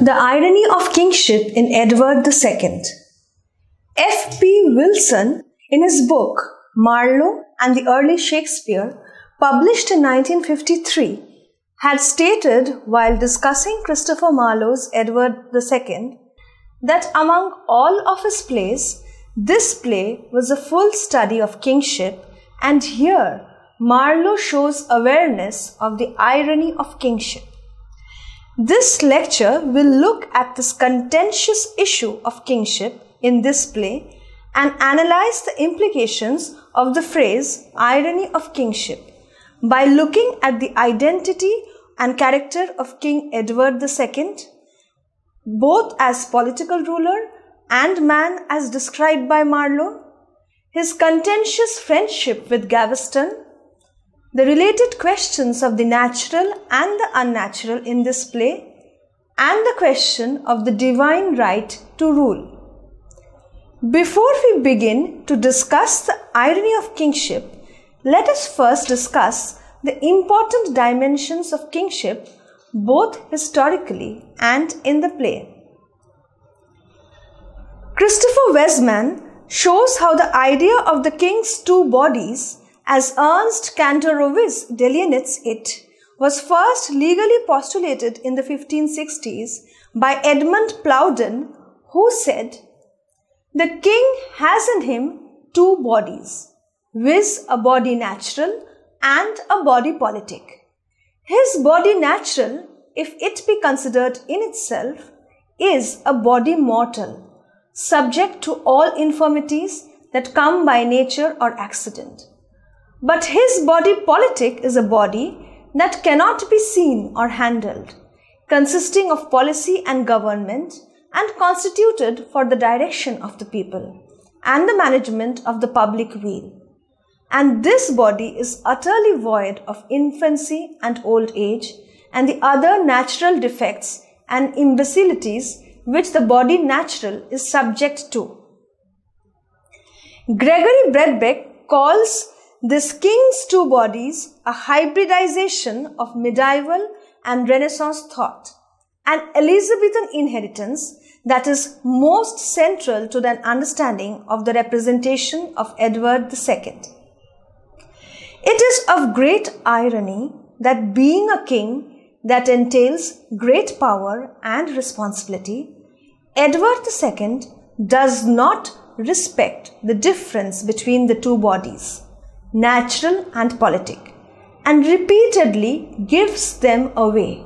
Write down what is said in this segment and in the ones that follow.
The irony of kingship in Edward II. F.P. Wilson, in his book Marlowe and the Early Shakespeare, published in 1953, had stated while discussing Christopher Marlowe's Edward II that among all of his plays, this play was a full study of kingship, and here Marlowe shows awareness of the irony of kingship. This lecture will look at this contentious issue of kingship in this play and analyze the implications of the phrase irony of kingship by looking at the identity and character of King Edward II, both as political ruler and man as described by Marlowe, his contentious friendship with Gaveston, the related questions of the natural and the unnatural in this play, and the question of the divine right to rule. Before we begin to discuss the irony of kingship, let us first discuss the important dimensions of kingship both historically and in the play. Christopher Wesman shows how the idea of the king's two bodies as Ernst Kantorowicz delineates it, was first legally postulated in the 1560s by Edmund Plowden, who said, The king has in him two bodies, viz. a body natural and a body politic. His body natural, if it be considered in itself, is a body mortal, subject to all infirmities that come by nature or accident. But his body politic is a body that cannot be seen or handled, consisting of policy and government and constituted for the direction of the people and the management of the public weal. And this body is utterly void of infancy and old age and the other natural defects and imbecilities which the body natural is subject to. Gregory Bredbeck calls this king's two bodies, a hybridization of medieval and Renaissance thought, an Elizabethan inheritance that is most central to the understanding of the representation of Edward II. It is of great irony that being a king that entails great power and responsibility, Edward II does not respect the difference between the two bodies natural and politic, and repeatedly gives them away.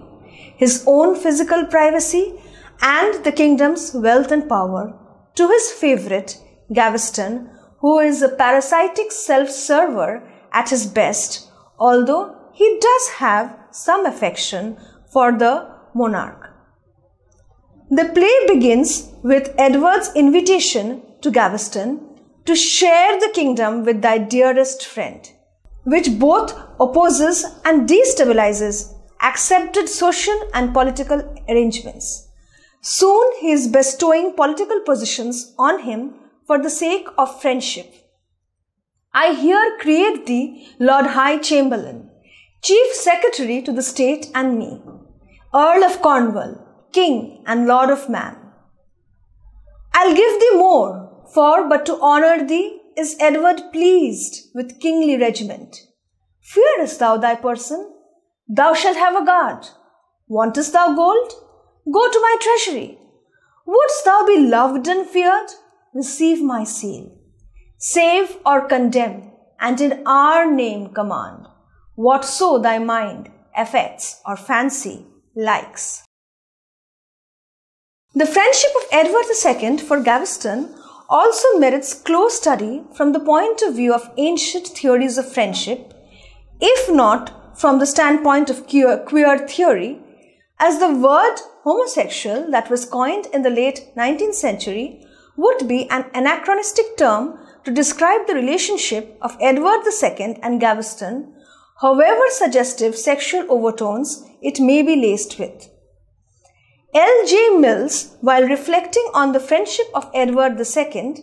His own physical privacy and the kingdom's wealth and power to his favorite, Gaveston, who is a parasitic self-server at his best, although he does have some affection for the monarch. The play begins with Edward's invitation to Gaveston to share the kingdom with thy dearest friend, which both opposes and destabilizes accepted social and political arrangements. Soon he is bestowing political positions on him for the sake of friendship. I here create thee Lord High Chamberlain, Chief Secretary to the State and me, Earl of Cornwall, King and Lord of Man. I'll give thee more, for but to honour thee is Edward pleased with kingly regiment. Fearest thou thy person? Thou shalt have a guard. Wantest thou gold? Go to my treasury. Wouldst thou be loved and feared? Receive my seal. Save or condemn, and in our name command, whatso thy mind, affects, or fancy likes. The friendship of Edward II for Gaveston also merits close study from the point of view of ancient theories of friendship, if not from the standpoint of queer, queer theory, as the word homosexual that was coined in the late 19th century would be an anachronistic term to describe the relationship of Edward II and Gaveston, however suggestive sexual overtones it may be laced with. L.J. Mills, while reflecting on the friendship of Edward II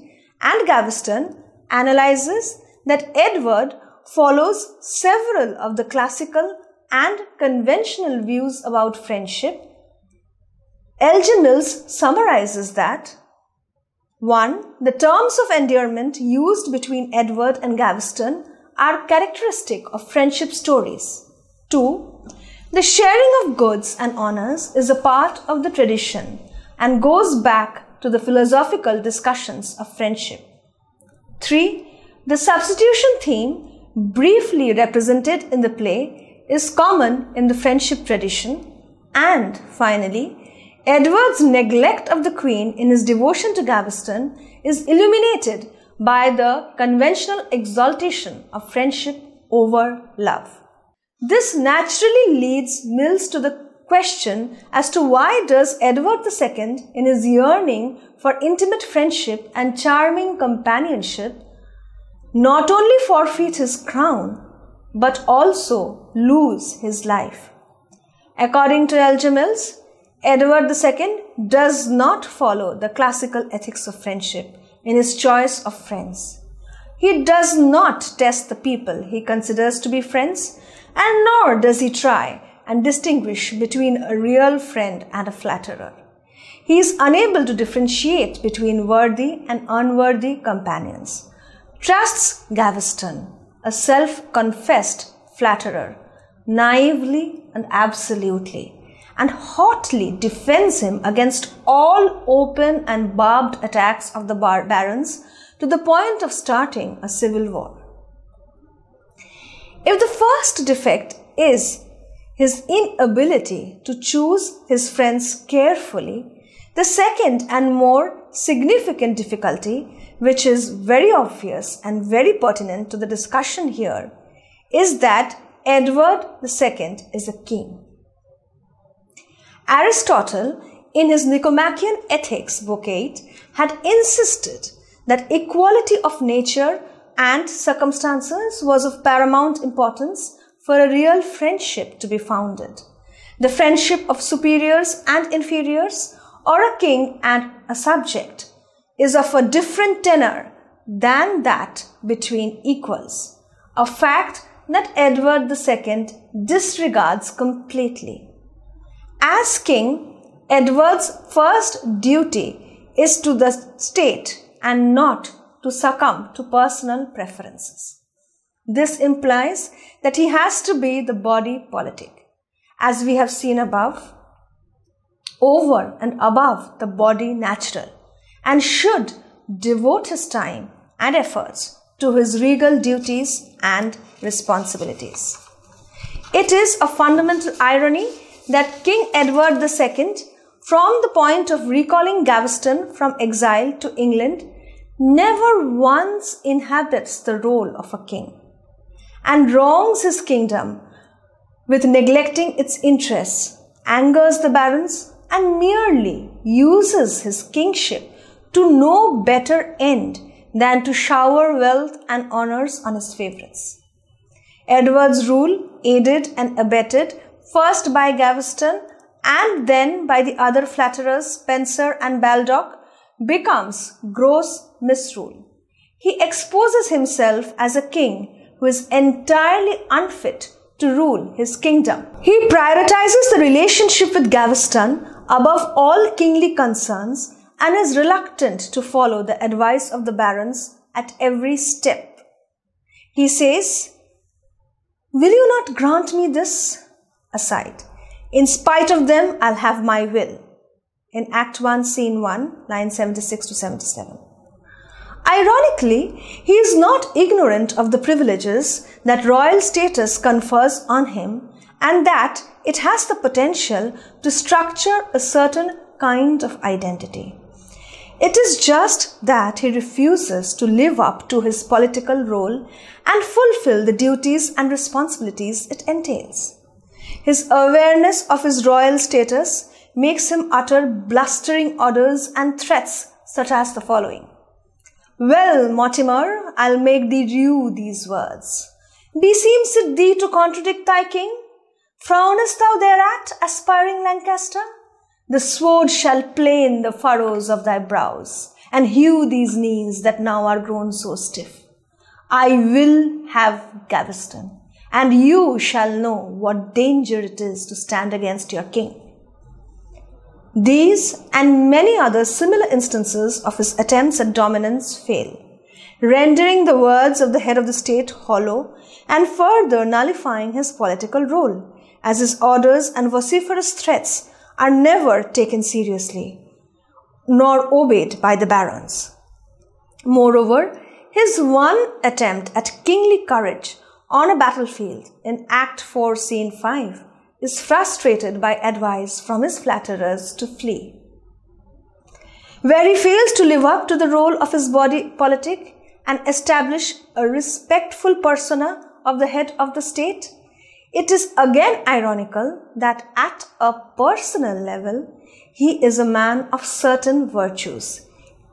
and Gaveston, analyzes that Edward follows several of the classical and conventional views about friendship, L.J. Mills summarizes that 1. The terms of endearment used between Edward and Gaveston are characteristic of friendship stories. 2. The sharing of goods and honors is a part of the tradition and goes back to the philosophical discussions of friendship. 3. The substitution theme, briefly represented in the play, is common in the friendship tradition. And finally, Edward's neglect of the Queen in his devotion to Gaveston is illuminated by the conventional exaltation of friendship over love. This naturally leads Mills to the question as to why does Edward II in his yearning for intimate friendship and charming companionship not only forfeit his crown but also lose his life. According to L.J. Mills, Edward II does not follow the classical ethics of friendship in his choice of friends. He does not test the people he considers to be friends, and nor does he try and distinguish between a real friend and a flatterer. He is unable to differentiate between worthy and unworthy companions. Trusts Gaveston, a self confessed flatterer, naively and absolutely and hotly defends him against all open and barbed attacks of the bar- barons to the point of starting a civil war. If the first defect is his inability to choose his friends carefully, the second and more significant difficulty, which is very obvious and very pertinent to the discussion here, is that Edward II is a king. Aristotle, in his Nicomachean Ethics, Book 8, had insisted that equality of nature and circumstances was of paramount importance for a real friendship to be founded. The friendship of superiors and inferiors, or a king and a subject, is of a different tenor than that between equals, a fact that Edward II disregards completely. As king, Edward's first duty is to the state and not to succumb to personal preferences. This implies that he has to be the body politic, as we have seen above, over and above the body natural, and should devote his time and efforts to his regal duties and responsibilities. It is a fundamental irony that King Edward II, from the point of recalling Gaveston from exile to England, never once inhabits the role of a king and wrongs his kingdom with neglecting its interests, angers the barons, and merely uses his kingship to no better end than to shower wealth and honors on his favorites. Edward's rule, aided and abetted first by Gaveston and then by the other flatterers Spencer and Baldock, becomes gross misrule. He exposes himself as a king who is entirely unfit to rule his kingdom. He prioritizes the relationship with Gaveston above all kingly concerns and is reluctant to follow the advice of the barons at every step. He says, Will you not grant me this? aside. In spite of them, I'll have my will. In Act 1, Scene 1, line 76 to 77. Ironically, he is not ignorant of the privileges that royal status confers on him and that it has the potential to structure a certain kind of identity. It is just that he refuses to live up to his political role and fulfill the duties and responsibilities it entails. His awareness of his royal status makes him utter blustering orders and threats such as the following. Well, Mortimer, I'll make thee rue these words. Beseems it thee to contradict thy king? Frownest thou thereat, aspiring Lancaster? The sword shall plane the furrows of thy brows, and hew these knees that now are grown so stiff. I will have Gaveston and you shall know what danger it is to stand against your king. These and many other similar instances of his attempts at dominance fail, rendering the words of the head of the state hollow and further nullifying his political role, as his orders and vociferous threats are never taken seriously, nor obeyed by the barons. Moreover, his one attempt at kingly courage on a battlefield in Act 4, Scene 5 is frustrated by advice from his flatterers to flee. Where he fails to live up to the role of his body politic and establish a respectful persona of the head of the state, it is again ironical that at a personal level, he is a man of certain virtues,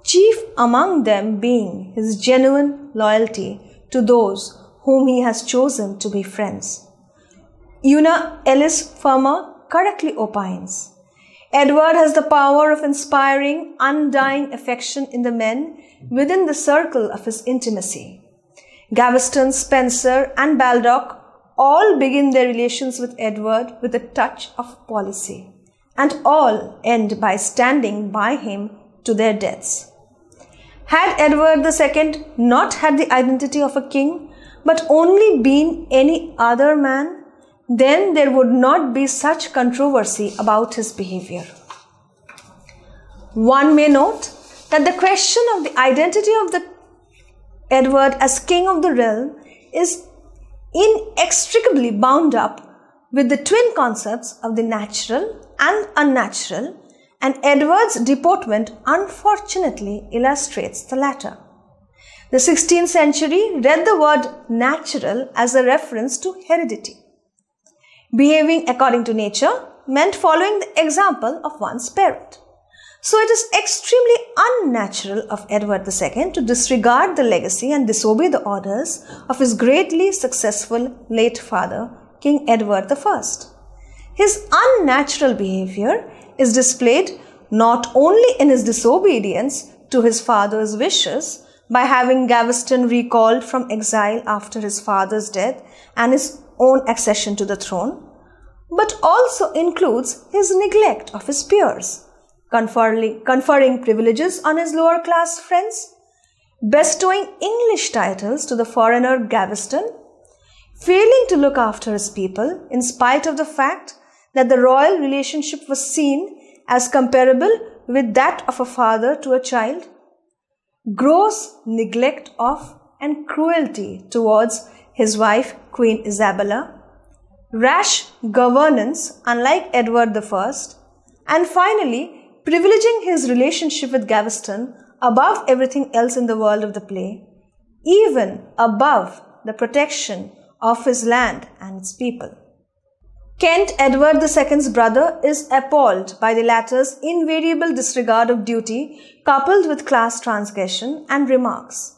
chief among them being his genuine loyalty to those whom he has chosen to be friends. Una Ellis Fermor correctly opines Edward has the power of inspiring undying affection in the men within the circle of his intimacy. Gaveston, Spencer, and Baldock all begin their relations with Edward with a touch of policy, and all end by standing by him to their deaths. Had Edward II not had the identity of a king, but only been any other man, then there would not be such controversy about his behavior. One may note that the question of the identity of the Edward as king of the realm is inextricably bound up with the twin concepts of the natural and unnatural, and Edward's deportment unfortunately illustrates the latter. The 16th century read the word natural as a reference to heredity. Behaving according to nature meant following the example of one's parent. So it is extremely unnatural of Edward II to disregard the legacy and disobey the orders of his greatly successful late father, King Edward I. His unnatural behavior is displayed not only in his disobedience to his father's wishes by having Gaveston recalled from exile after his father's death and his own accession to the throne, but also includes his neglect of his peers, conferring, privileges on his lower class friends, bestowing English titles to the foreigner Gaveston, failing to look after his people in spite of the fact that the royal relationship was seen as comparable with that of a father to a child, gross neglect of and cruelty towards his wife Queen Isabella, rash governance, unlike Edward I, and finally, privileging his relationship with Gaveston above everything else in the world of the play, even above the protection of his land and its people. Kent, Edward II's brother, is appalled by the latter's invariable disregard of duty coupled with class transgression and remarks,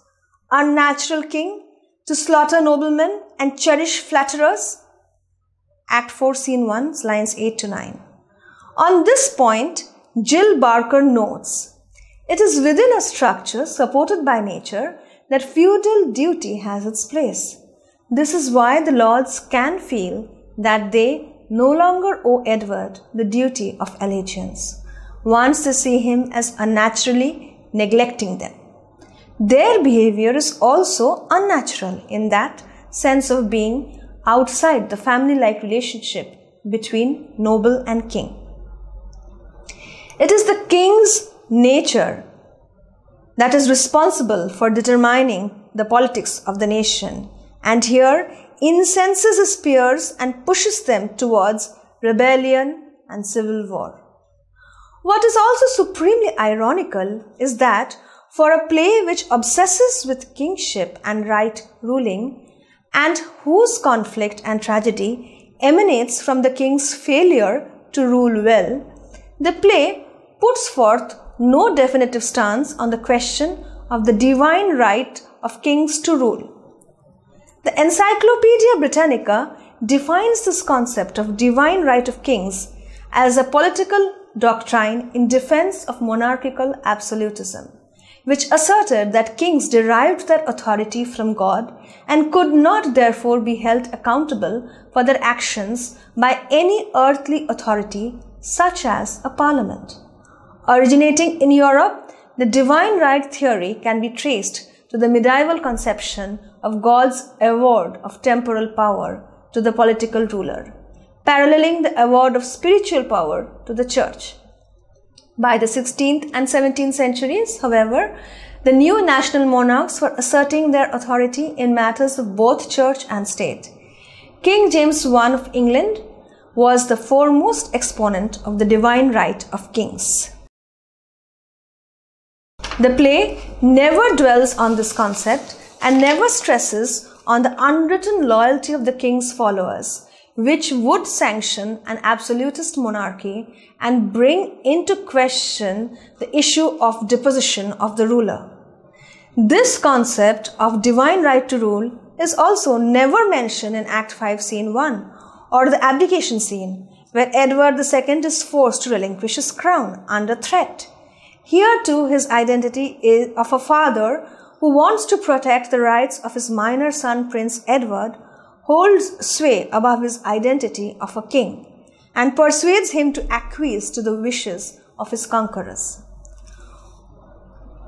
Unnatural king, to slaughter noblemen and cherish flatterers, Act 4, Scene 1, lines 8 to 9. On this point, Jill Barker notes, it is within a structure supported by nature that feudal duty has its place. This is why the lords can feel that they no longer owe Edward the duty of allegiance, once they see him as unnaturally neglecting them. Their behavior is also unnatural in that sense of being outside the family like relationship between noble and king. It is the king's nature that is responsible for determining the politics of the nation, and here incenses his peers and pushes them towards rebellion and civil war. What is also supremely ironical is that for a play which obsesses with kingship and right ruling, and whose conflict and tragedy emanates from the king's failure to rule well, the play puts forth no definitive stance on the question of the divine right of kings to rule. The Encyclopedia Britannica defines this concept of divine right of kings as a political doctrine in defense of monarchical absolutism which asserted that kings derived their authority from God and could not therefore be held accountable for their actions by any earthly authority such as a parliament. Originating in Europe, the divine right theory can be traced to the medieval conception of God's award of temporal power to the political ruler, paralleling the award of spiritual power to the church. By the 16th and 17th centuries, however, the new national monarchs were asserting their authority in matters of both church and state. King James I of England was the foremost exponent of the divine right of kings. The play never dwells on this concept and never stresses on the unwritten loyalty of the king's followers, which would sanction an absolutist monarchy and bring into question the issue of deposition of the ruler. This concept of divine right to rule is also never mentioned in Act 5, Scene 1 or the abdication scene, where Edward II is forced to relinquish his crown under threat. Here too his identity is of a father who wants to protect the rights of his minor son Prince Edward holds sway above his identity of a king and persuades him to acquiesce to the wishes of his conquerors.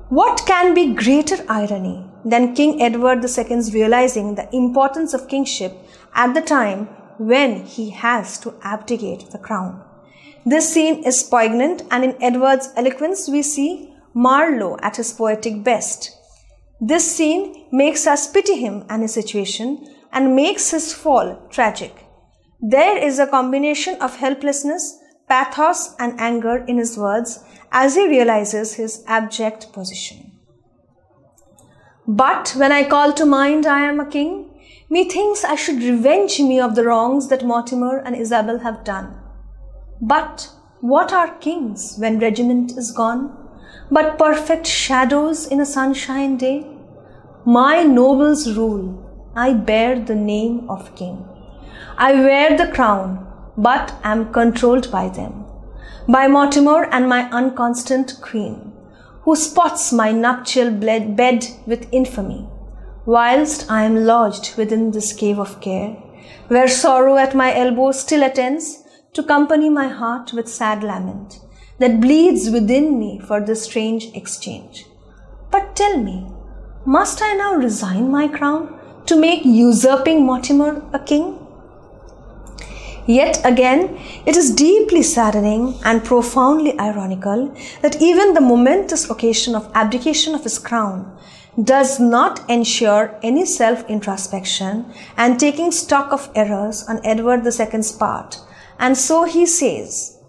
What can be greater irony than King Edward II's realizing the importance of kingship at the time when he has to abdicate the crown. This scene is poignant, and in Edward's eloquence, we see Marlowe at his poetic best. This scene makes us pity him and his situation and makes his fall tragic. There is a combination of helplessness, pathos, and anger in his words as he realizes his abject position. But when I call to mind I am a king, Methinks I should revenge me of the wrongs that Mortimer and Isabel have done. But what are kings when regiment is gone? But perfect shadows in a sunshine day? My nobles rule, I bear the name of king. I wear the crown, but am controlled by them, by Mortimer and my unconstant queen, who spots my nuptial bed with infamy whilst I am lodged within this cave of care, where sorrow at my elbow still attends to company my heart with sad lament that bleeds within me for this strange exchange. But tell me, must I now resign my crown to make usurping Mortimer a king? Yet again, it is deeply saddening and profoundly ironical that even the momentous occasion of abdication of his crown does not ensure any self introspection and taking stock of errors on Edward II's part. And so he says,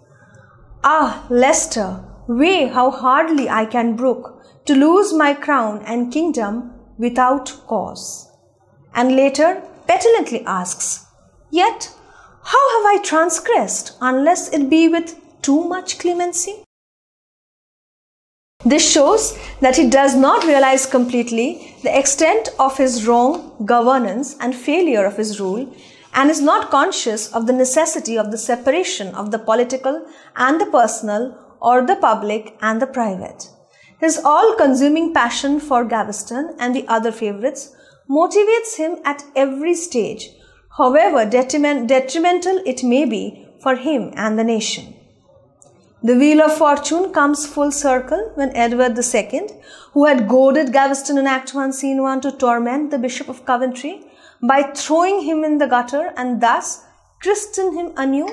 Ah, Leicester, weigh how hardly I can brook to lose my crown and kingdom without cause. And later petulantly asks, Yet, how have I transgressed unless it be with too much clemency? This shows that he does not realize completely the extent of his wrong governance and failure of his rule and is not conscious of the necessity of the separation of the political and the personal or the public and the private. His all-consuming passion for Gaveston and the other favorites motivates him at every stage, however detrimental it may be for him and the nation. The wheel of fortune comes full circle when Edward II, who had goaded Gaveston in Act 1, Scene 1 to torment the Bishop of Coventry by throwing him in the gutter and thus christen him anew,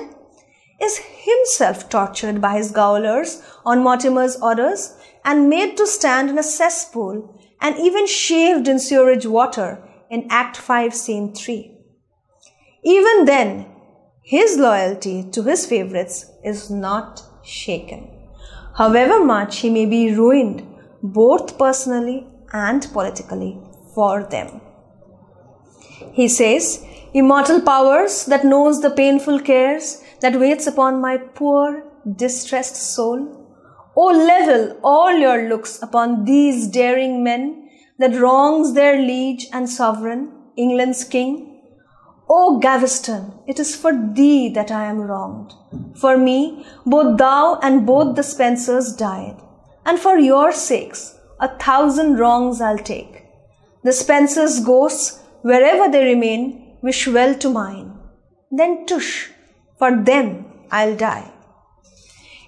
is himself tortured by his gaolers on Mortimer's orders and made to stand in a cesspool and even shaved in sewerage water in Act 5, Scene 3. Even then, his loyalty to his favorites is not shaken. However much he may be ruined both personally and politically for them. He says, Immortal powers that knows the painful cares that waits upon my poor, distressed soul. O level all your looks upon these daring men that wrongs their liege and sovereign, England's king O Gaveston, it is for thee that I am wronged. For me, both thou and both the Spencers died, and for your sakes, a thousand wrongs I'll take. The Spencers' ghosts, wherever they remain, wish well to mine. Then tush, for them I'll die.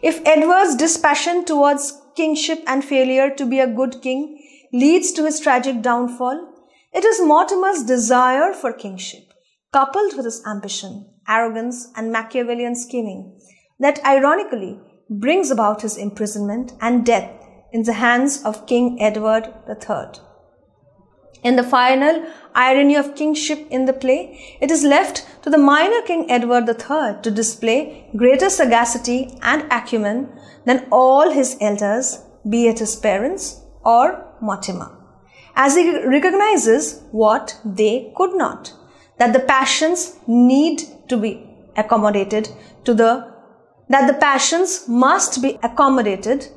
If Edward's dispassion towards kingship and failure to be a good king leads to his tragic downfall, it is Mortimer's desire for kingship, coupled with his ambition, arrogance, and Machiavellian scheming, that ironically brings about his imprisonment and death in the hands of King Edward III. In the final irony of kingship in the play, it is left to the minor King Edward III to display greater sagacity and acumen than all his elders, be it his parents or Mortimer, as he recognizes what they could not, that the passions need to be accommodated to the that the passions must be accommodated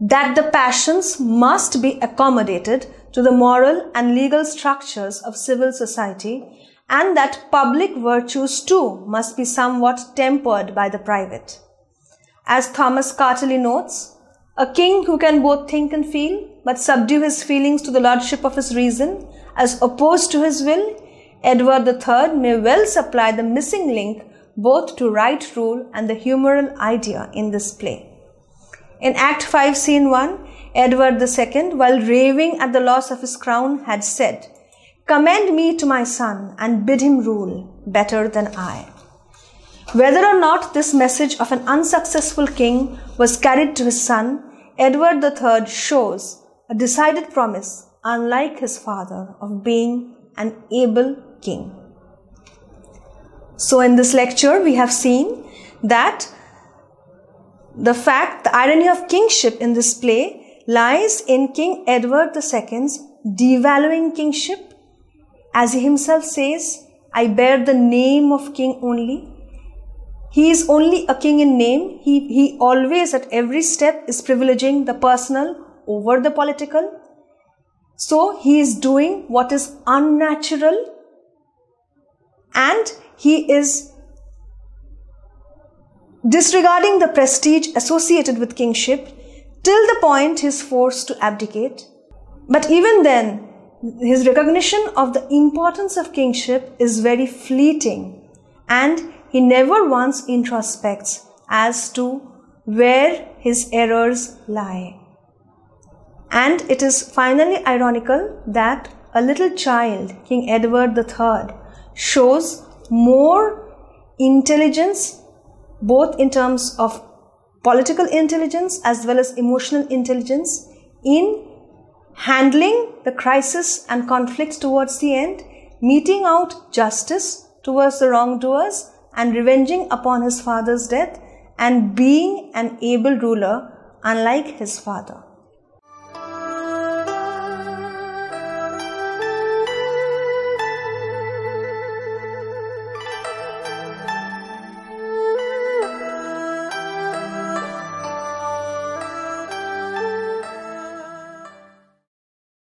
that the passions must be accommodated to the moral and legal structures of civil society and that public virtues too must be somewhat tempered by the private. As Thomas Cartelli notes, a king who can both think and feel, but subdue his feelings to the lordship of his reason, as opposed to his will, Edward III may well supply the missing link both to right rule and the humoral idea in this play. In Act 5, Scene 1, Edward II, while raving at the loss of his crown, had said, Commend me to my son and bid him rule better than I. Whether or not this message of an unsuccessful king was carried to his son, Edward III shows a decided promise, unlike his father, of being an able king. So, in this lecture, we have seen that the fact, the irony of kingship in this play lies in King Edward II's devaluing kingship. As he himself says, I bear the name of king only. He is only a king in name. He, he always at every step is privileging the personal over the political. So he is doing what is unnatural and he is disregarding the prestige associated with kingship till the point he is forced to abdicate. But even then, his recognition of the importance of kingship is very fleeting and he never once introspects as to where his errors lie. And it is finally ironical that a little child, King Edward III, shows more intelligence both in terms of political intelligence as well as emotional intelligence in handling the crisis and conflicts towards the end, meting out justice towards the wrongdoers and revenging upon his father's death and being an able ruler unlike his father.